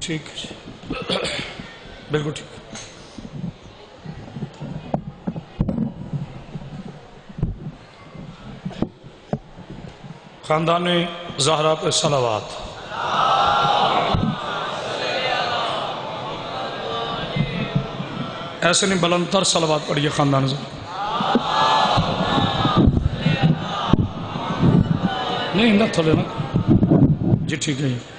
ٹھیک جی۔ بالکل ٹھیک۔ خاندان زہرا پہ صلوات۔ ایسے نہیں بلندر صلوات پڑھیے خاندان زہرا نہیں، نہ تھولے نا جی ٹھیک ہے۔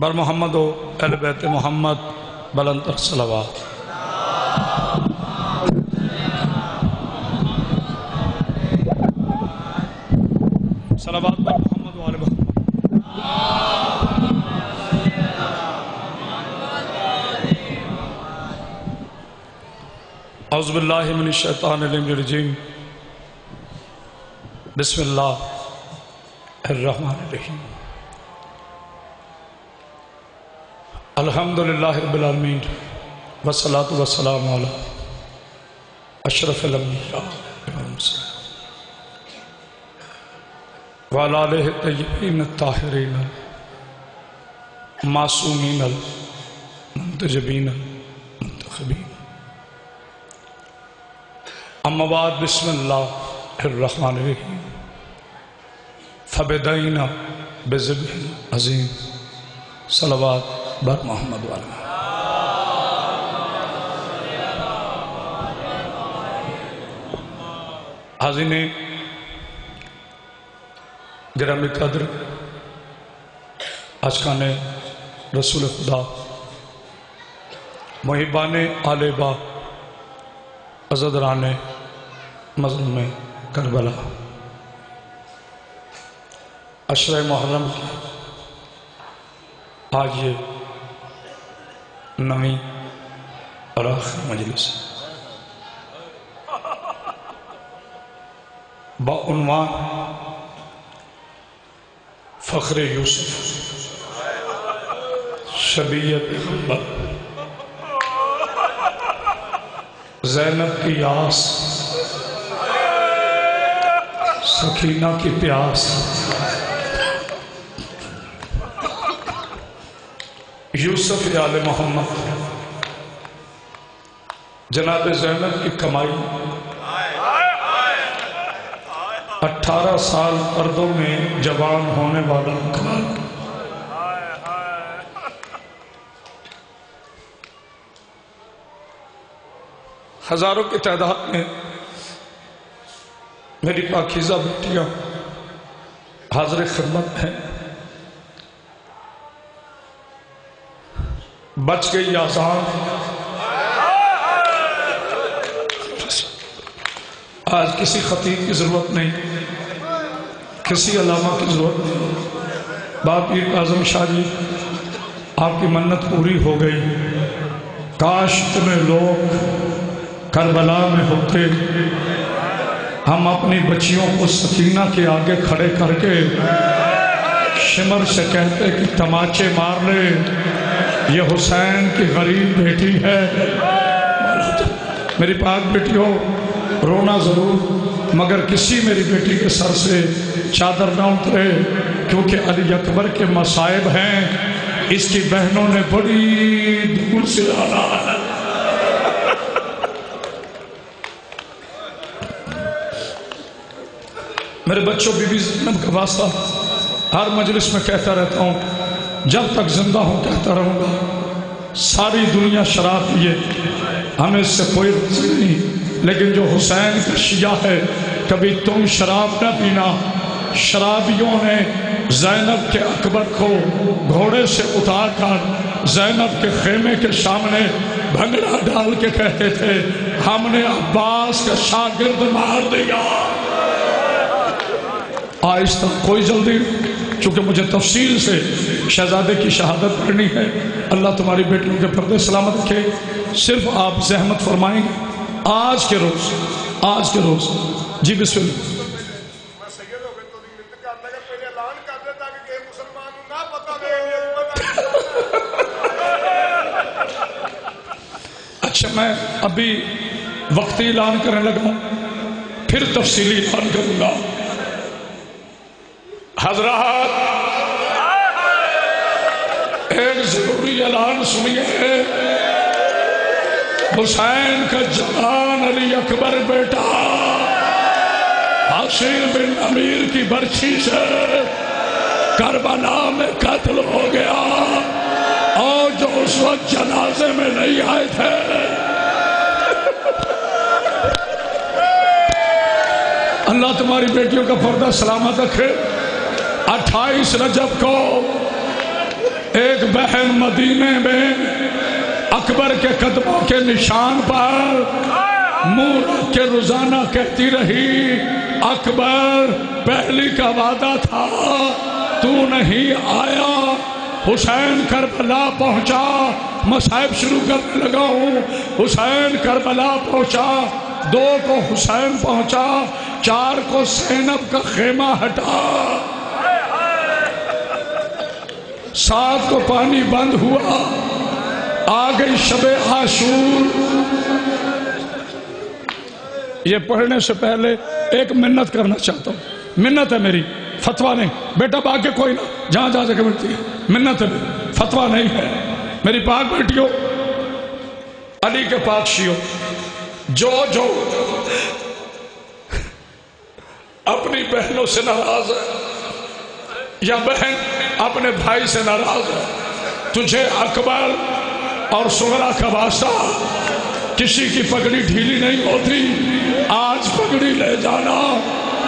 بر محمد و اہل بیت محمد بلندر صلوات۔ صلوات بر محمد و آل محمد۔ اعوذ باللہ من الشیطان الرجیم۔ بسم اللہ الرحمن الرحیم۔ الحمدللہ رب العالمین والصلاة والسلام علی اشرف الانبیاء والمرسلین وعلى الطیبین الطاہرین المعصومین المنتجبین المنتخبین اما بعد بسم اللہ الرحمن الرحیم فبدائنا بذبح عظیم صلوات بر محمد والا حاضرین گرامی قدر اشکان رسول خدا محبان آلیبا عزدران مظلوم کربلا عشر محرم آج یہ أنني أراخ مجلس. بعنوان فخر يوسف شبیت خبر زینب کی آس. سکینہ کی پیاس. یوسف آل محمد؟ جناب زینب کی کمائی اٹھارہ سال اردوں میں جوان ہونے والا کمال۔ ہزاروں کی تعداد میں میری پاکیزہ بیٹیاں حاضر خدمت ہیں۔ بچ گئی آزان آج کسی خطیب کی ضرورت نہیں، کسی علامہ کی ضرورت نہیں۔ باپ پیر اعظم شاہ جی آپ کی منت پوری ہو گئی۔ کاش تمہیں لوگ کربلا میں ہوتے۔ ہم اپنی بچیوں کو سکینہ کے آگے کھڑے کر کے شمر سے کہتے کہ تماچے مار لے۔ یہ حسین کی غریب بیٹی ہے۔ میری پاک بیٹیوں، رونا ضرور، مگر کسی میری بیٹی کے سر سے چادر نہ اترے، کیونکہ علی اکبر کے مصائب ہیں۔ اس کی بہنوں نے بڑی دور سے آنا ہے میرے بچوں بی بی زینب کا واسطہ ہر مجلس میں کہتا رہتا ہوں۔ جب تک زندہ ہوں کہتا رہوں گا، ساری دنیا شراب پیے۔ ہمیں اس سے کوئی رضی نہیں۔ لیکن جو حسین کا شیعہ ہے، کبھی تم شراب نہ پینا۔ شرابیوں نے زینب کے اکبر کو گھوڑے سے اتار کر زینب کے خیمے کے سامنے بھنگڑا ڈال کے کہتے تھے، ہم نے عباس کا شاگرد مار دیا۔ آہستہ کوئی جلدی چونکہ مجھے تفصیل سے شہزادے کی شہادت کرنی ہے۔ اللہ تمہاری بیٹیوں کے پردے سلامت رکھے۔ صرف آپ زحمت فرمائیں آج کے روز آج کے روز۔ جی بسم اللہ۔ اچھا میں ابھی وقتی اعلان کرنے لگا ہوں۔ پھر تفصیلی اعلان کروں گا۔ حضرات، ایک ضروری اعلان سنیے۔ حسین کا جان علی اکبر بیٹا حسین بن امیر کی برچی سے کربلا میں قتل ہو گیا۔ اور جو اس وقت جنازے میں نہیں آئے تھے۔ اللہ تمہاری بیٹیوں کا پردہ سلامت رکھے۔ اٹھائیس رجب کو ایک بہن مدینے میں اکبر کے قدموں کے نشان پر منہ کے روزانہ کہتی رہی، اکبر، پہلی کا وعدہ تھا، تو نہیں آیا۔ حسین کربلا پہنچا مسائب شروع کرنے لگا ہوں۔ حسین کربلا پہنچا، دو کو حسین پہنچا، چار کو سینب کا خیمہ ہٹا۔ سات کو پانی بند ہوا، آ گئی شب آشور یہ پڑھنے سے پہلے ایک منت کرنا چاہتا ہوں۔ منت ہے میری فتوہ نہیں۔ بیٹا باغ کے کوئی نہ، جہاں جہاں جگہ ملتی ہے۔ منت ہے میری فتوہ نہیں ہے۔ میری پاک بیٹیوں، علی کے پاک شیو جو جو۔ اپنی بہنوں سے ناراض ہے، یا بہن اپنے بھائی سے ناراض ہے۔ تجھے اکبر اور سغرا کا واسطہ کسی کی پگڑی ڈھیلی نہیں ہوتی۔ آج پگڑی لے جانا۔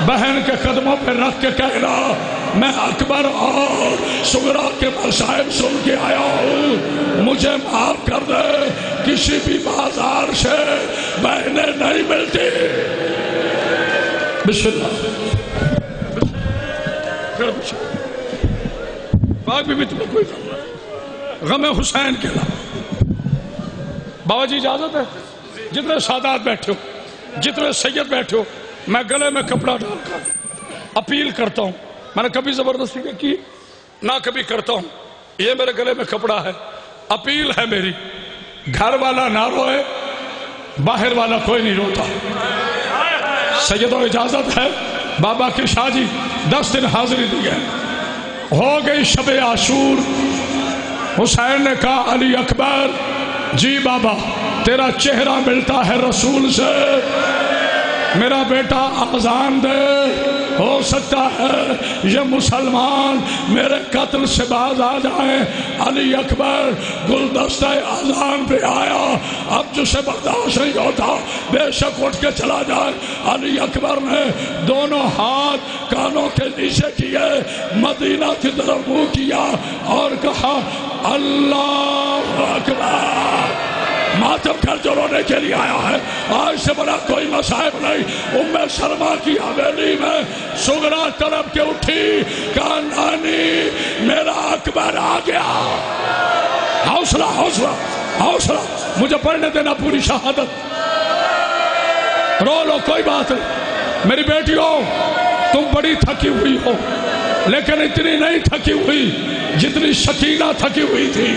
بہن کے قدموں پہ رکھ کے کہنا، میں اکبر اور سغرا کے مسائل سن کے آیا ہوں۔ مجھے معاف کر دے۔ کسی بھی بازار سے بہنیں نہیں ملتی۔ بسم اللہ۔ باغ بھی تمہیں کوئی غم حسین کے علاوہ۔ بابا جی اجازت ہے؟ جتنے سادات بیٹھے ہو، جتنے سید بیٹھے ہو، میں گلے میں کپڑا ڈال کر اپیل کرتا ہوں۔ میں نے کبھی زبردستی کی، نہ کبھی کرتا ہوں۔ یہ میرے گلے میں کپڑا ہے، اپیل ہے میری۔ گھر والا نہ روئے، باہر والا کوئی نہیں روتا۔ سید و اجازت ہے۔ بابا کی شاہ جی دس دن حاضری دی ہے ہو گئی شب عاشور۔ حسین نے کہا، علی اکبر جی بابا، تیرا چہرہ ملتا ہے رسول سے۔ میرا بیٹا آزان دے۔ ہو سکتا ہے یہ مسلمان میرے قتل سے باز آ جائیں۔ علی اکبر گلدستہ آزان پہ آیا۔ اب جسے برداشت نہیں ہوتا، بے شک اٹھ کے چلا جائے۔ علی اکبر نے دونوں ہاتھ کانوں کے نیچے کیے، مدینہ کی طرف منہ کیا اور کہا، اللہ اکبر۔ ماتم کر جو رونے کے لیے آیا ہے۔ آج سے بڑا کوئی مسائب نہیں۔ ام سلمہ کی حویلی میں سگرا طرف کے اٹھی۔ کہا نانی میرا اکبر آ گیا۔ حوصلہ حوصلہ حوصلہ۔ مجھے پڑھنے دینا پوری شہادت۔ رو لو، کوئی بات نہیں۔ میری بیٹی ہو، تم بڑی تھکی ہوئی ہو۔ لیکن اتنی نہیں تھکی ہوئی جتنی شکینہ تھکی ہوئی تھی۔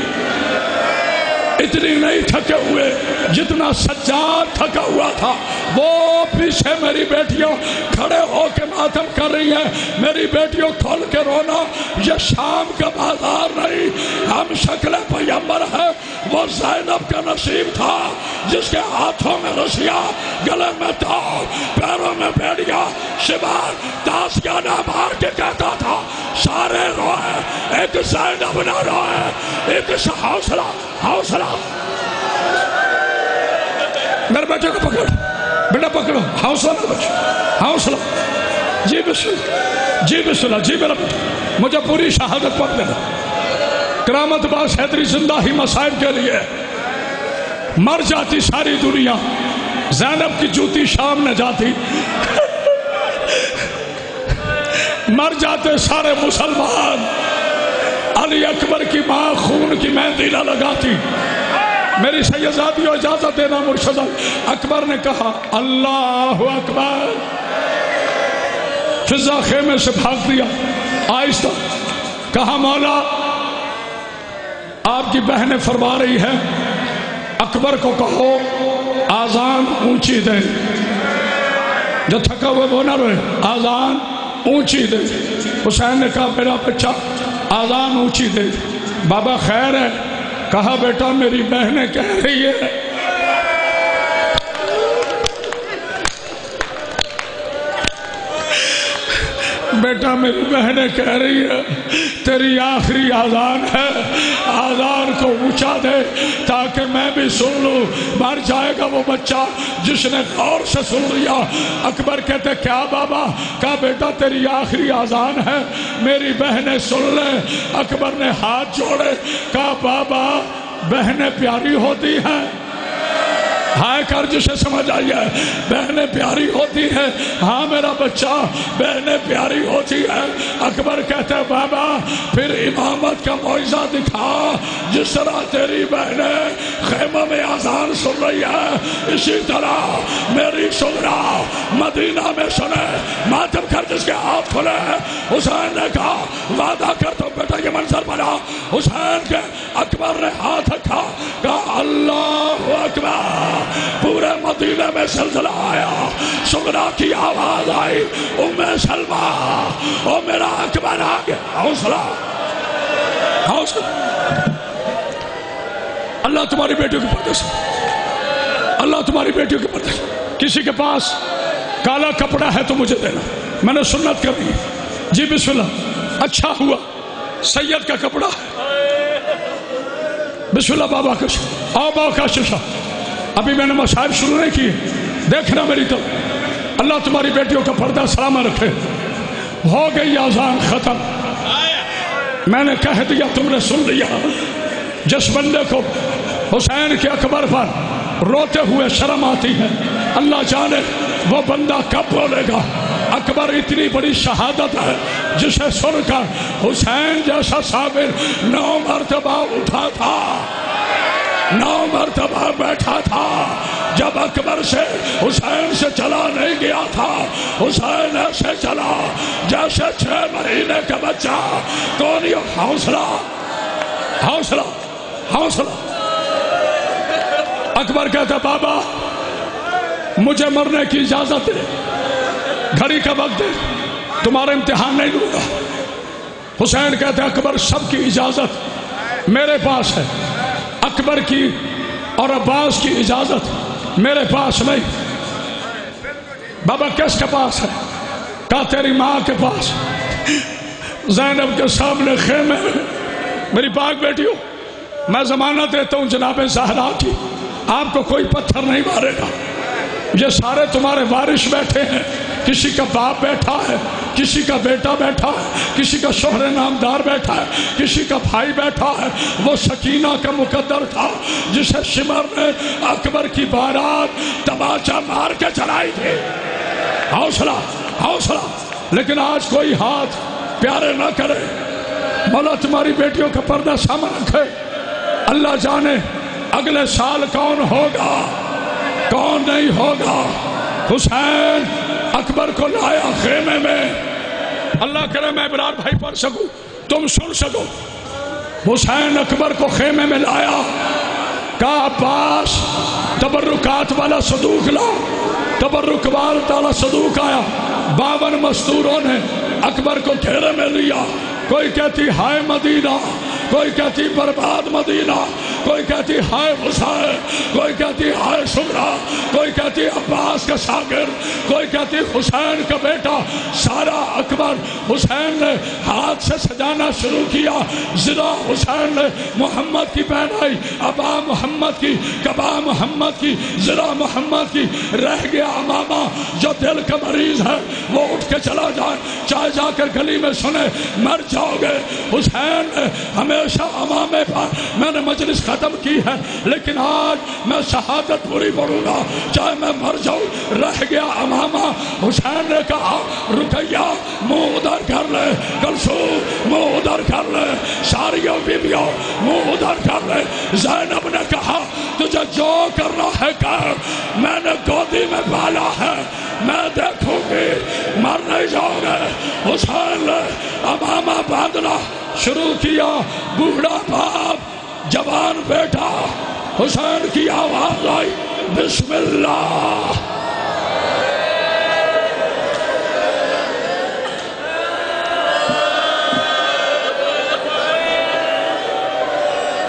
اتنی نہیں تھکے ہوئے جتنا سجاد تھکا ہوا تھا وہ پیچھے میری بیٹیوں کھڑے ہو کے ماتم کر رہی ہیں۔ میری بیٹیوں کھول کے رونا، یہ شام کا بازار نہیں۔ ہم شکل پیمبر ہے وہ زینب کا نصیب تھا، جس کے ہاتھوں میں رسیا گلے میں تال، پیروں میں بیڑیا شبار داس گانا مار کے کہتا تھا، سارے روئے، ایک زینب نہ روئے۔ ایک حوصلہ حوصلہ۔ میرے بیٹے کو پکڑ۔ بیٹا پکڑو، حوصلہ نہ بچ حوصلہ۔ جی بسم جی بسم اللہ جی میرا مجھے پوری شہادت پڑھ دینا کرامت باس حیدری زندہ ہی مسائب کے لیے۔ مر جاتی ساری دنیا۔ زینب کی جوتی شام نہ جاتی۔ مر جاتے سارے مسلمان۔ علی اکبر کی ماں خون کی مہندی نہ لگاتی۔ میری سیزادی اجازت دینا مرشد اکبر نے کہا، اللہ اکبر۔ فضا خیمے سے بھاگ دیا۔ آہستہ کہا، مولا، آپ کی بہنیں فرما رہی ہے اکبر کو کہو آزان اونچی دے۔ جو تھکا ہوئے وہ نہ روئے۔ آزان اونچی دے۔ حسین نے کہا، میرا بچہ آزان اونچی دے۔ بابا خیر ہے۔ کہا بیٹا میری بہنیں کہہ رہی ہے بیٹا میری بہنیں کہہ رہی ہے تیری آخری آزان ہے، آزان کو اونچا دے تاکہ میں بھی سن لوں۔ مر جائے گا وہ بچہ جس نے غور سے سن لیا۔ اکبر کہتے کیا بابا، کہا بیٹا، تیری آخری آزان ہے، میری بہنیں سن لیں۔ اکبر نے ہاتھ جوڑے، کہا، بابا، بہنیں پیاری ہوتی ہیں۔ ہائے کر جسے سمجھ آئی ہے۔ بہنیں پیاری ہوتی ہیں۔ ہاں میرا بچہ، بہنیں پیاری ہوتی ہے اکبر کہتے بابا، پھر امامت کا معاوضہ دکھا۔ جس طرح تیری بہنیں خیمہ میں آزان سن رہی ہے اسی طرح میری سنرا مدینہ میں سنے، ماتم کر جس کے ہاتھ کھلے۔ حسین نے کہا وعدہ کر تو بیٹا، یہ منظر بنا۔ حسین کے اکبر نے ہاتھ رکھا۔ کہا، اللہ اکبر، پورے مدینہ میں زلزلہ آیا۔ سگرا کی آواز آئی، ام سلمہ، او میرا اکبر، آگے، حوصلہ۔ حوصلہ۔ اللہ تمہاری بیٹیوں کے پردے اللہ تمہاری بیٹیوں کے پردے کسی کے پاس کالا کپڑا ہے تو مجھے دینا۔ میں نے سنت کرنی جی بسم اللہ۔ اچھا ہوا۔ سید کا کپڑا۔ بسم اللہ بابا کا آؤ بابا کا ششا ابھی میں نے مصائب شروع نہیں کیے۔ دیکھنا میری تو۔ اللہ تمہاری بیٹیوں کا پردہ سلامہ رکھے۔ ہو گئی آزان ختم۔ میں نے کہہ دیا، تم نے سن لیا۔ جس بندے کو حسین کے اکبر پر روتے ہوئے شرم آتی ہے، اللہ جانے وہ بندہ کب بولے گا؟ اکبر اتنی بڑی شہادت ہے جسے سن کر حسین جیسا صابر نو مرتبہ اٹھا تھا۔ نو مرتبہ بیٹھا تھا۔ جب اکبر سے حسین سے چلا نہیں گیا تھا، حسین ایسے چلا جیسے چھ مہینے کا بچہ۔ کون حوصلہ؟ حوصلہ حوصلہ۔ اکبر کہتا، بابا، مجھے مرنے کی اجازت دے۔ گھڑی کا وقت دے تمہارا امتحان نہیں لوں گا۔ حسین کہتے اکبر سب کی اجازت میرے پاس ہے۔ اکبر کی اور عباس کی اجازت میرے پاس نہیں۔ بابا کس کے پاس ہے؟ کہا، تیری ماں کے پاس۔ زینب کے سامنے خیمے میری پاک بیٹی ہوں میں زمانہ دیتا ہوں جناب زہرا کی۔ آپ کو کوئی پتھر نہیں مارے گا۔ یہ سارے تمہارے بارش بیٹھے ہیں۔ کسی کا باپ بیٹھا ہے، کسی کا بیٹا بیٹھا ہے، کسی کا شوہر نامدار بیٹھا ہے، کسی کا بھائی بیٹھا ہے، وہ سکینہ کا مقدر تھا، جسے شمر نے اکبر کی بارات تماچا مار کے چلائی تھی۔ حوصلہ حوصلہ۔ لیکن آج کوئی ہاتھ پیارے نہ کرے۔ مولا تمہاری بیٹیوں کا پردہ سامنے رکھے۔ اللہ جانے اگلے سال کون ہوگا، کون نہیں ہوگا۔ حسین اکبر کو لایا خیمے میں۔ اللہ کرے میں برار بھائی پڑھ سکوں، تم سن سکو۔ حسین اکبر کو خیمے میں لایا۔ کہا پاس تبرکات والا صدوق لا۔ تبرک والا صدوق آیا۔ باون مستوروں نے اکبر کو گھیرے میں لیا۔ کوئی کہتی، ہائے مدینہ کوئی کہتی برباد مدینہ، کوئی کہتی ہائے حسین، کوئی کہتی ہائے سمرا کوئی کہتی عباس کا ساگر کوئی کہتی حسین کا بیٹا۔ سارا اکبر حسین نے ہاتھ سے سجانا شروع کیا۔ ضلع حسین نے محمد کی پہنائی، ابا محمد کی، کبا محمد کی ضلع محمد کی۔ رہ گیا امامہ، جو دل کا مریض ہے، وہ اٹھ کے چلا جائے۔ چاہے جا کر گلی میں سنے، مر جاؤ گے۔ حسین نے ہمیں ہمیشہ امامے پر میں نے مجلس ختم کی ہے، لیکن آج میں شہادت پوری پڑھوں گا۔ چاہے میں مر جاؤں، رہ گیا امامہ۔ حسین نے کہا رکیا منہ ادھر کر لے۔ کلسو منہ ادھر کر لے۔ ساریوں بیبیوں منہ ادھر کر لے۔ زینب نے کہا، تجھے جو کرنا ہے کر۔ میں نے گودی میں بالا ہے، میں دیکھوں گی۔ مر نہیں جاؤں گے۔ حسین نے، امامہ باندھنا۔ شروع کیا، بوڑھا باپ، جوان بیٹا حسین کی آواز آئی، بسم اللہ۔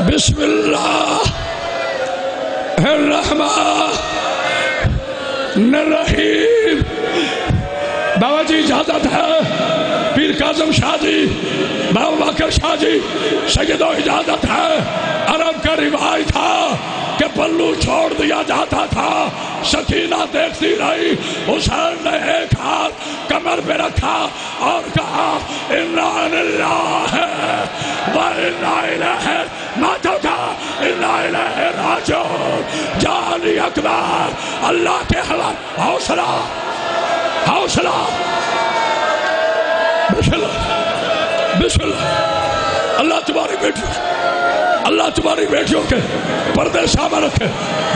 بسم اللہ۔ الرحمن الرحیم بابا جی اجازت ہے۔ پیر کاظم شاہ جی بابا باکر شاہ جی سیدو اجازت ہے۔ عرب کا روایت تھا کہ پلو چھوڑ دیا جاتا تھا۔ سکینہ دیکھتی رہی، حسین نے ایک ہاتھ کمر پہ رکھا اور کہا، انا اللہ ہے و انا کا انا راجو جانی اکبر، اللہ کے حوال حوصلہ حوصلہ۔ اللہ اللہ تمہاری بیٹی اللہ تمہاری بیٹیوں کے پردے سامنے رکھے۔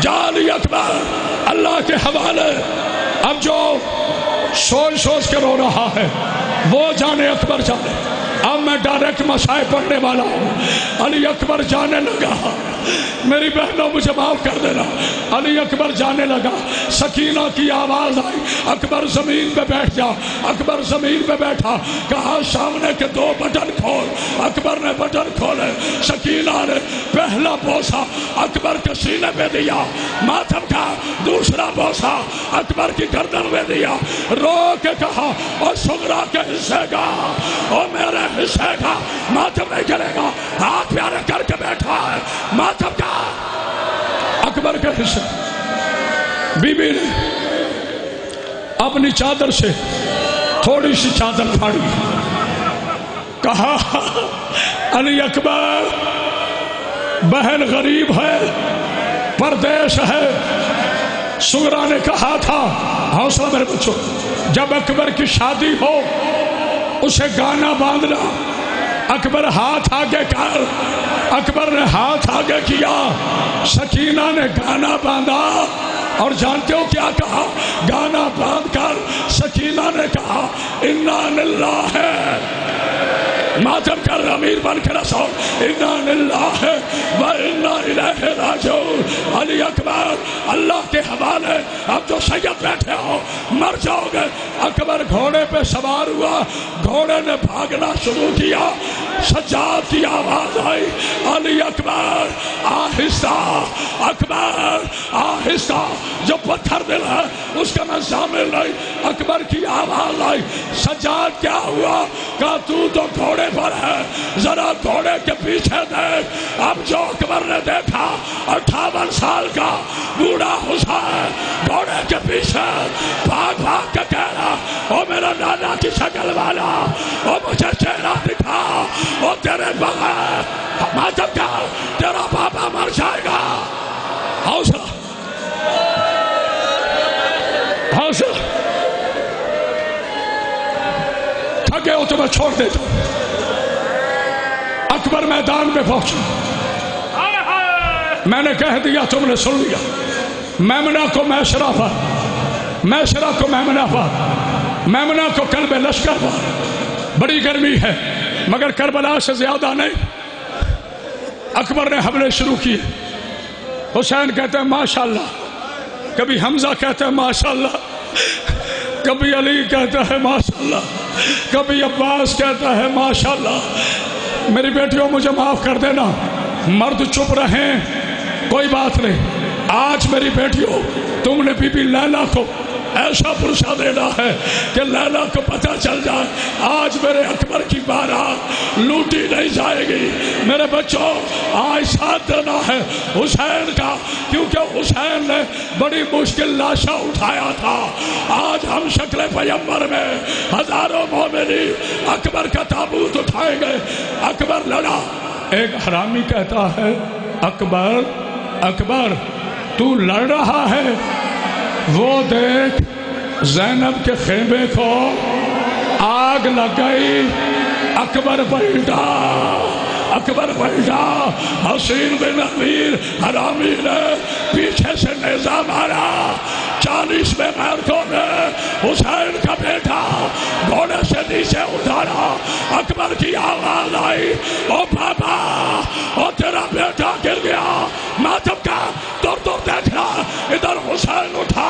جالی اکبر، اللہ کے حوالے۔ اب جو سوچ سوچ کے رو رہا ہے، وہ جانے اکبر جانے۔ اب میں ڈائریکٹ مسائل پڑھنے والا ہوں۔ علی اکبر جانے لگا۔ میری بہنوں مجھے معاف کر دینا۔ علی اکبر جانے لگا۔ سکینہ کی آواز آئی۔ اکبر زمین پہ بیٹھ جا۔ اکبر زمین پہ بیٹھا۔ کہا، سامنے کے دو بٹن کھول۔ اکبر نے بٹن کھولے۔ سکینہ نے پہلا بوسا اکبر کے سینے پہ دیا۔ ماتم کا دوسرا بوسا اکبر کی گردن پہ دیا۔ رو کے کہا، اور سگرا کے حصے کا۔ اور میرے حصے کا۔ ماتم نہیں کرے گا۔ ہاتھ پیارے کر کے بیٹھا ہے۔ ماتم کا اکبر کا حصہ بی بی نے اپنی چادر سے تھوڑی سی چادر پھاڑی۔ کہا، علی اکبر، بہن غریب ہے، پردیش ہے۔ سگرا نے کہا تھا، حوصلہ میرے بچوں، جب اکبر کی شادی ہو، اسے گانا باندھنا۔ اکبر ہاتھ آگے کر۔ اکبر نے ہاتھ آگے کیا۔ سکینہ نے گانا باندھا۔ اور جانتے ہو کیا کہا؟ گانا باندھ کر سکینہ نے کہا، انا اللہ ہے ماتم کر امیر بن کے رسو انا اللہ و انا الہ راجعون۔ علی اکبر، اللہ کے حوالے اب جو سید بیٹھے ہو، مر جاؤ گے۔ اکبر گھوڑے پہ سوار ہوا، گھوڑے نے بھاگنا شروع کیا۔ سجاد کی آواز آئی۔ علی اکبر آہستہ اکبر آہستہ جو پتھر دل ہے، اس کا میں شامل نہیں۔ اکبر کی آواز آئی۔ سجاد کیا ہوا؟ کہا، تو تو گھوڑے پر ہے۔ ذرا گھوڑے کے پیچھے دیکھ۔ اب جو اکبر نے دیکھا، اٹھاون سال کا بوڑھا حسین گھوڑے کے پیچھے بھاگ بھاگ کے کہہ رہا، او میرا نانا کی شکل والا، او مجھے چہرہ دکھا او تیرے بغیر ماتم کا تیرا بابا مر جائے گا حوصلہ حوصلہ تھکے ہو تو میں چھوڑ دیتا ہوں اکبر میدان پہ پہنچا میں نے کہہ دیا تم نے سن لیا میمنا کو میشرا پر میشرا کو میمنا پر میمنا کو کلب لشکر پر بڑی گرمی ہے مگر کربلا سے زیادہ نہیں۔ اکبر نے حملے شروع کیے۔ حسین کہتے ہیں، ماشاءاللہ۔ کبھی حمزہ کہتے ہیں، ماشاءاللہ۔ کبھی علی کہتا ہے، ماشاءاللہ۔ کبھی عباس کہتا ہے، ماشاءاللہ۔ میری بیٹیوں، مجھے معاف کر دینا۔ مرد چپ رہیں، کوئی بات نہیں۔ آج میری بیٹیوں، تم نے بی بی لیلا کو ایسا پرسا دینا ہے کہ لیلا کو پتہ چل جائے، آج میرے اکبر کی بارات لوٹی نہیں جائے گی۔ میرے بچوں، آج ساتھ دینا ہے حسین کا، کیونکہ حسین نے بڑی مشکل لاشا اٹھایا تھا۔ آج ہم شکل پیمبر میں ہزاروں مومنی اکبر کا تابوت اٹھائیں گے۔ اکبر لڑا۔ ایک حرامی کہتا ہے، اکبر اکبر، تو لڑ رہا ہے۔ وہ دیکھ، زینب کے خیمے کو آگ لگ گئی۔ اکبر پلٹا اکبر پلٹا۔ حسین بن امیر حرامی نے پیچھے سے نیزہ مارا۔ چالیس میں مردوں نے حسین کا بیٹا گھوڑے سے نیچے اتارا، اکبر کی آواز آئی، او بابا، او تیرا بیٹا گر گیا ماتم کا دور دور دیکھنا ادھر حسین اٹھا،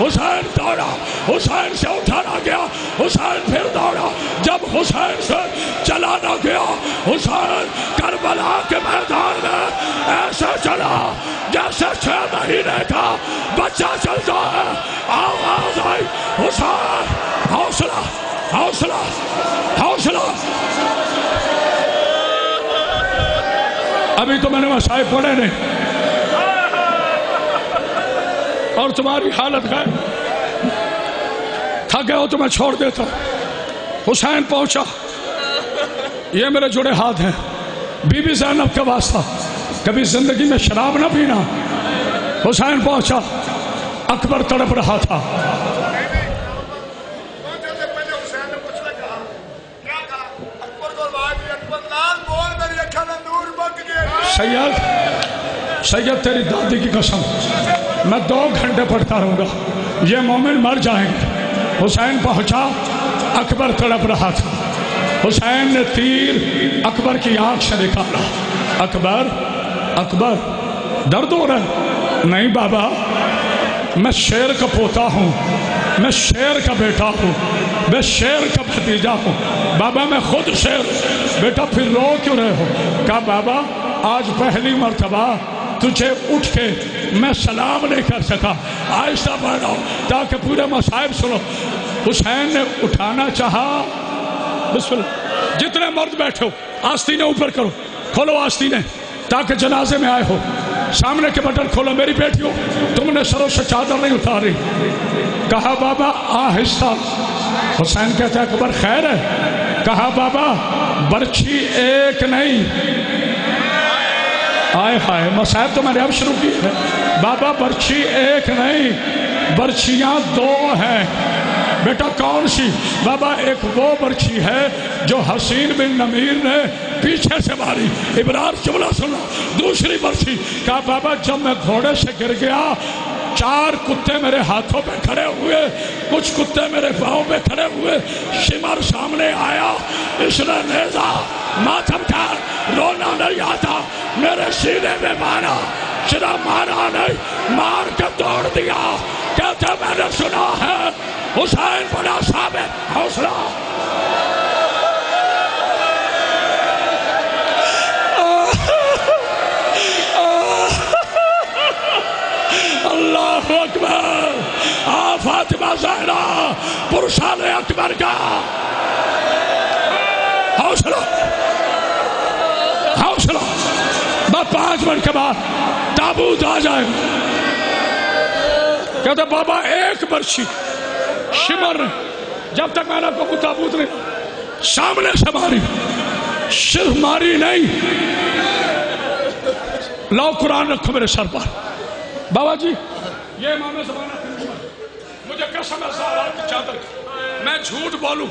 حسین دوڑا، حسین سے اٹھانا گیا، حسین پھر دوڑا، جب حسین سے چلانا گیا، حسین کربلا کے میدان میں ایسے چلا جیسے چھ مہینے کا بچہ چلتا ہے آواز آئی حسین حوصلہ حوصلہ حوصلہ ابھی تو میں نے مسائل پڑھے نہیں اور تمہاری حالت ہے تھک ہو تو میں چھوڑ دیتا حسین پہنچا یہ میرے جڑے ہاتھ ہیں بی بی زینب کا واسطہ کبھی زندگی میں شراب نہ پینا حسین پہنچا اکبر تڑپ رہا تھا۔ سید سید، تیری دادی کی قسم۔ میں دو گھنٹے پڑھتا رہوں گا۔ یہ مومن مر جائیں گے۔ حسین پہنچا، اکبر تڑپ رہا تھا۔ حسین نے تیر اکبر کی آنکھ سے نکالا۔ اکبر اکبر، درد ہو رہا نہیں بابا میں شیر کا پوتا ہوں، میں شیر کا بیٹا ہوں، میں شیر کا بھتیجا ہوں۔ بابا، میں خود شیر، بیٹا پھر رو کیوں رہے ہو؟ کہا، بابا، آج پہلی مرتبہ تجھے اٹھ کے میں سلام نہیں کر سکا۔ آہستہ پڑھ تاکہ پورے مسائب سنو۔ حسین نے اٹھانا چاہا۔ بسم اللہ۔ جتنے مرد بیٹھے ہو، آستینیں اوپر کرو، کھولو آستینیں، تاکہ جنازے میں آئے ہو۔ سامنے کے بٹن کھولو، میری بیٹی ہو تم نے سروں سے چادر نہیں اتاری۔ کہا، بابا آہستہ حسین کہتا ہے، اکبر، خیر ہے۔ کہا، بابا، برچھی ایک نہیں۔ آئے ہائے مسائب تو میں نے اب شروع کی ہے۔ بابا، برچھی ایک نہیں برچیاں دو ہیں۔ بیٹا، کون سی؟ بابا، ایک وہ برچھی ہے جو حسین بن نمیر نے پیچھے سے ماری۔ ابرار جملہ سنا دوسری برچھی کہا، بابا، جب میں گھوڑے سے گر گیا، چار کتے میرے ہاتھوں پہ کھڑے ہوئے، کچھ کتے میرے پاؤں پہ کھڑے ہوئے شمر سامنے آیا۔ اس نے نیزا، ماتم تھا، رونا نہیں آتا، میرے سینے میں مارا۔ صرف مارا نہیں، مار کے توڑ دیا۔ کہتے، میں نے سنا ہے، حسین بڑا ثابت، حوصلہ۔ اللہ اکبر آ فاطمہ زہرا پرسال اکبر کا۔ حوصلہ حوصلہ بس پانچ منٹ کے بعد تابوت آ جائے۔ کہتے بابا ایک برشی شمر۔ جب تک میں نے آپ کو تابوت نہیں، سامنے سے ماری۔ صرف ماری نہیں۔ لاؤ قرآن رکھو میرے سر پر۔ بابا جی یہ امام زمانہ مجھے قسم ہے سارا کی چادر میں جھوٹ بولوں۔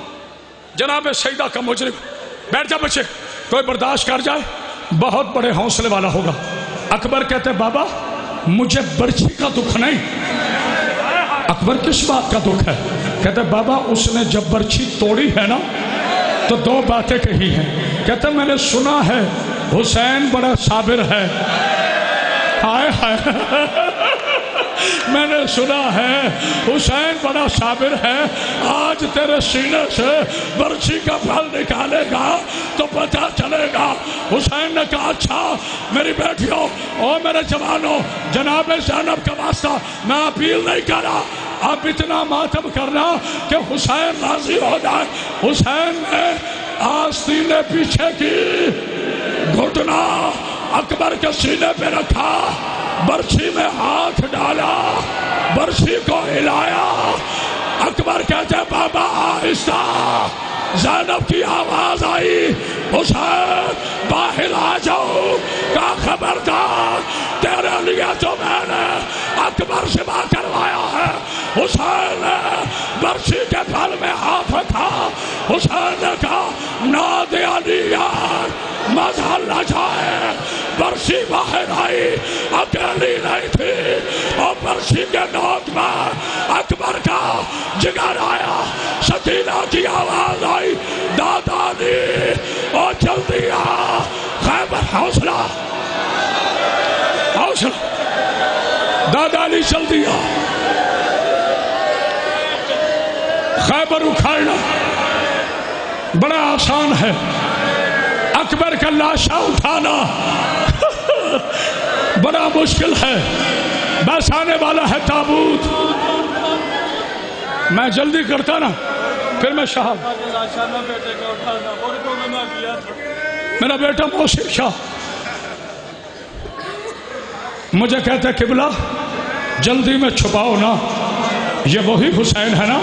جناب سیدہ کا مجرم۔ بیٹھ جا بچے۔ کوئی برداشت کر جائے۔ بہت بڑے حوصلے والا ہوگا۔ اکبر کہتے بابا، مجھے برچی کا دکھ نہیں۔ اکبر، کس بات کا دکھ ہے؟ کہتے بابا، اس نے جب برچی توڑی ہے نا، تو دو باتیں کہی ہیں۔ کہتے میں نے سنا ہے، حسین بڑا صابر ہے۔ ہائے ہائے۔ میں نے سنا ہے، حسین بڑا صابر ہے، آج تیرے سینے سے برچی کا پھل نکالے گا تو پتا چلے گا۔ حسین نے کہا اچھا میری بیٹیوں اور میرے جوانوں، جناب زینب کا واسطہ میں اپیل نہیں کر رہا۔ اب اتنا ماتم کرنا کہ حسین راضی ہو جائے۔ حسین نے آستینے پیچھے کی، گھٹنا اکبر کے سینے پہ رکھا۔ برچی میں ہاتھ ڈالا برچی کو ہلایا۔ اکبر کہتے بابا آہستہ، زینب کی آواز آئی۔ حسین، باہر آ جاؤ۔ کا خبردار، تیرے لیے تو میں نے اکبر سے بات کروایا ہے۔ حسین نے برچی کے پھل میں ہاتھ رکھا۔ حسین نے کہا نادی علی یار مزہ نہ برسی باہر آئی اکیلی نہیں تھی۔ اور برسی کے نوک میں اکبر کا جگر آیا۔ سکینہ کی آواز آئی دادا دی اور چل دیا خیبر، حوصلہ۔ حوصلہ۔ دادا علی چل دیا خیبر اکھاڑنا بڑا آسان ہے۔ اکبر کا لاشا اٹھانا۔ بڑا مشکل ہے۔ بس آنے والا ہے تابوت۔ میں جلدی کرتا نا، پھر میں شاہ۔ میرا بیٹا موسیق شاہ۔ مجھے کہتے قبلہ، جلدی میں چھپاؤ نا۔ یہ وہی حسین ہے نا،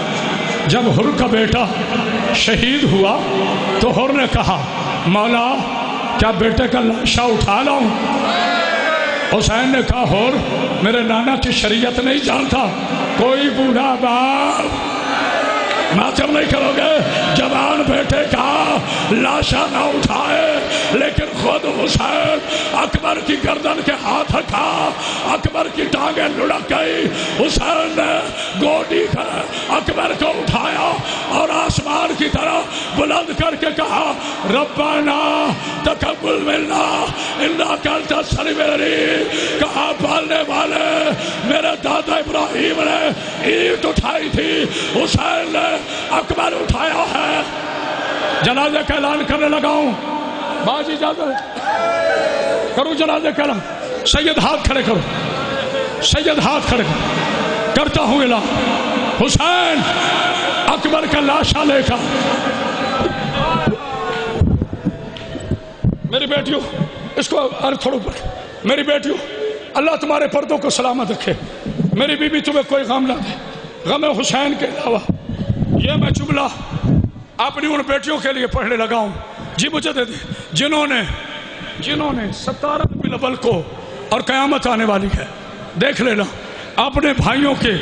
جب ہر کا بیٹا شہید ہوا تو ہر نے کہا، مولا، کیا بیٹے کا لاشا اٹھا لاؤں؟ حسین نے کہا ہور میرے نانا کی شریعت نہیں جانتا کوئی بوڑھا باپ ماتم نہیں کرو گے، جوان بیٹے کا لاشا نہ اٹھائے، لیکن خود حسین اکبر کی گردن کے ہاتھ رکھا اکبر کی ٹانگیں لڑک گئی۔ حسین نے گوڈی کر اکبر کو اٹھایا اور آسمان کی طرح بلند کر کے کہا ربنا تقبل ملنا، انا کرتا سری میری۔ کہا پالنے والے، میرے دادا ابراہیم نے عید اٹھائی تھی۔ حسین نے اکبر اٹھایا ہے۔ جنازے کا اعلان کرنے لگا ہوں۔ باز اجازت کرو جنازے کا اعلان۔ سید ہاتھ کھڑے کرو۔ سید ہاتھ کھڑے کرو۔ کرتا ہوں اعلان۔ حسین، اکبر کا لاشا لے کر۔ میری بیٹیوں اس کو ارے تھوڑا پر میری بیٹیوں اللہ تمہارے پردوں کو سلامت رکھے۔ میری بیوی بی تمہیں کوئی غم نہ دے۔ غم حسین کے علاوہ۔ یہ میں جملہ اپنی ان بیٹیوں کے لیے پڑھنے لگا ہوں۔ جی مجھے دے دیں۔ جنہوں نے جنہوں نے ستارہ بلبل کو اور قیامت آنے والی ہے۔ دیکھ لینا۔ اپنے بھائیوں کے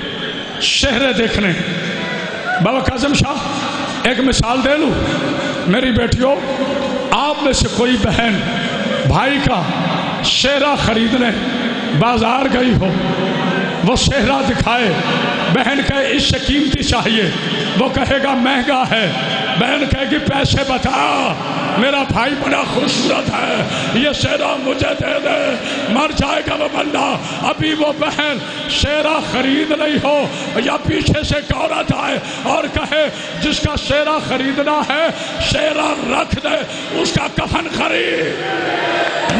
شہرے دیکھنے۔ بابا قاسم شاہ، ایک مثال دے لوں۔ میری بیٹیوں آپ میں سے کوئی بہن بھائی کا شہرہ خریدنے بازار گئی ہو۔ وہ شہرہ دکھائے۔ بہن کہے، اس سے قیمتی چاہیے۔ وہ کہے گا، مہنگا ہے۔ بہن کہے گی، پیسے بتا۔ میرا بھائی بڑا خوبصورت ہے۔ یہ شیرا مجھے دے دے۔ مر جائے گا وہ بندہ۔ ابھی وہ بہن شیرا خرید نہیں ہو، یا پیچھے سے عورت آئے اور کہے، جس کا شیرا خریدنا ہے شیرا رکھ دے، اس کا کفن خرید۔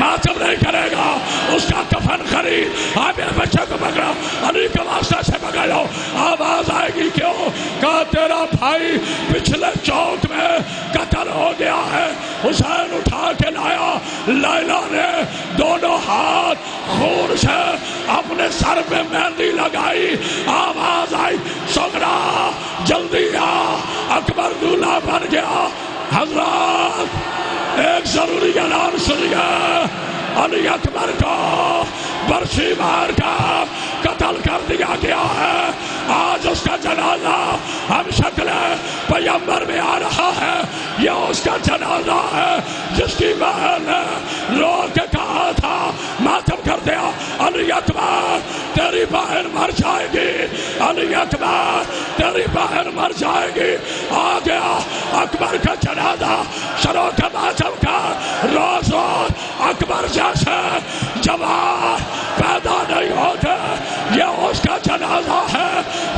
ماتم نہیں کرے گا۔ اس کا کفن خرید۔ آپ میرے بچے کو پکڑا۔ علی کے واسطے سے پکڑو آواز آئے گی کیوں؟ کہا تیرا بھائی پچھلے چوک میں قتل ہو گیا ہے۔ حسین اٹھا کے لایا۔ لیلہ نے دونوں ہاتھ خون سے اپنے سر پہ مہندی لگائی۔ آواز آئی۔ سگرا جلدی آ۔ اکبر دولہ بن گیا۔ حضرات! ایک ضروری اعلان سنیے علی اکبر کا برسی مار کا قتل کر دیا گیا ہے۔ آج اس کا جنازہ ہم شکل پیمبر میں آ رہا ہے۔ یہ اس کا جنازہ ہے جس کی بہن نے رو کے کہا تھا، ماتم کر دیا۔ علی اکبر، تیری بہن مر جائے گی۔ علی اکبر، تیری بہن مر جائے گی۔ آ گیا۔ اکبر کا جنازہ شروع کا ماتم کا روز روز اکبر جیسے جوان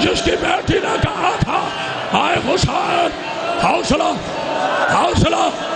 جس کی بیٹی نے کہا تھا آئے حسین حوصلہ حوصلہ۔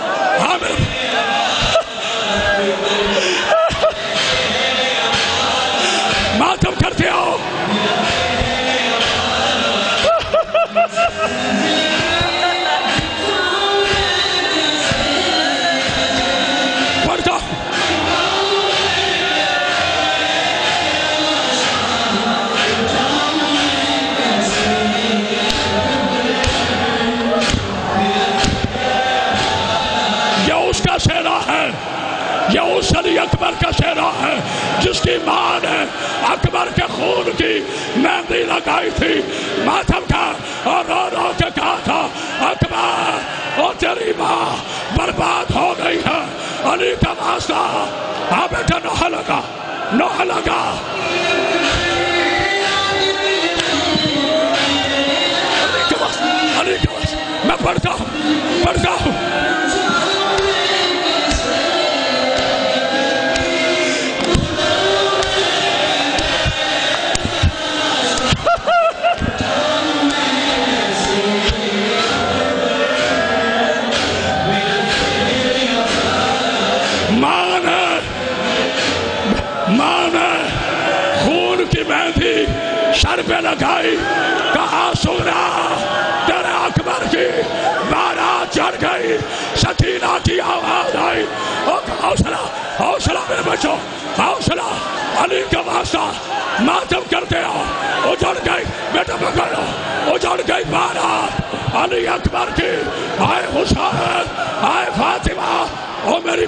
اکبر کے خون کی مہندی لگائی تھی۔ ماتم کا اور رو رو کے کہا تھا، اکبر اور تیری ماں برباد ہو گئی ہے۔ علی کا واسطہ۔ ہاں بیٹا، نوحہ لگا نوحہ لگا۔ علی کے علی کے واسطہ میں پڑھتا ہوں۔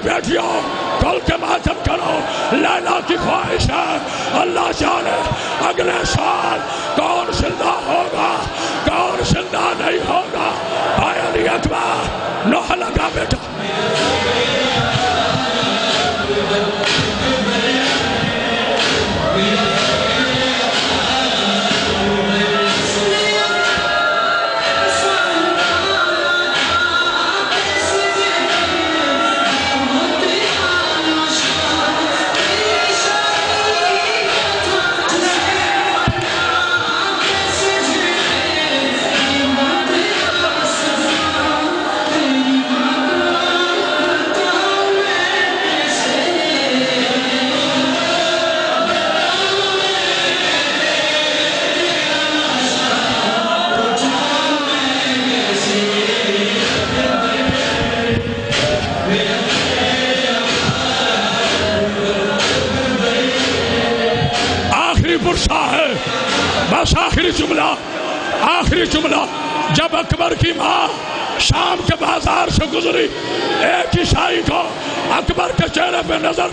او بیٹیوں کل کے ماتم کرو۔ لیلہ کی خواہش ہے۔ اللہ جانے اگلے سال کون زندہ ہوگا، کون زندہ نہیں ہوگا۔ آئے علی اکبر، نوح لگا بیٹا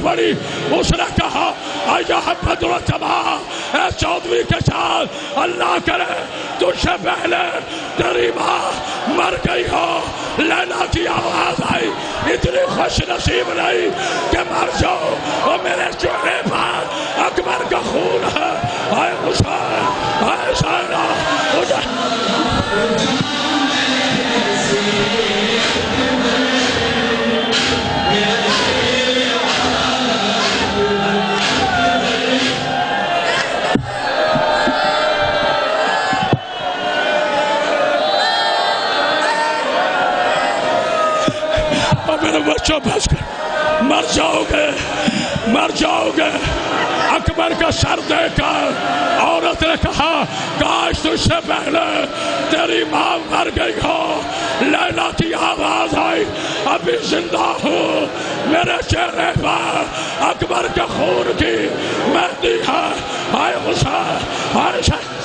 پڑی اس نے کہا اے چودوی کے ساتھ اللہ کرے، تجھ سے پہلے تیری ماں مر گئی ہو، لیلا کی آواز آئی، اتنی خوش نصیب نہیں کہ مر جاؤ وہ میرے چہرے پر اکبر کا خون ہے۔ آئے حسین، آئے سائنہ مجھے میرے بچوں بس کر مر جاؤ گے، مر جاؤ گے۔ اکبر کا سر دے کر، عورت نے کہا، کاش تجھ سے پہلے تیری ماں مر گئی ہو۔ لیلا کی آواز آئی، ابھی زندہ ہوں، میرے چہرے پر اکبر کے خون کی مہندی ہے۔ آئے حسین آئے حسین